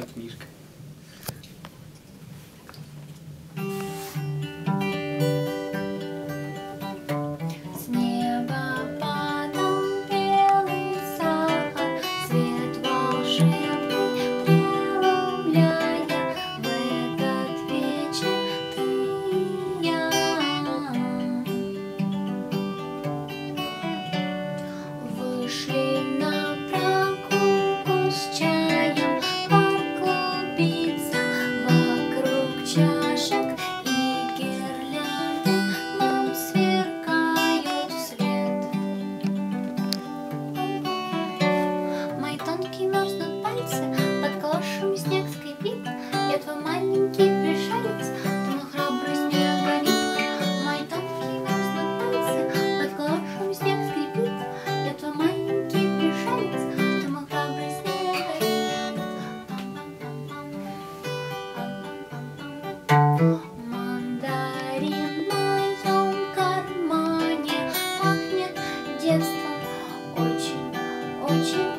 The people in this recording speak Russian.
Что очень,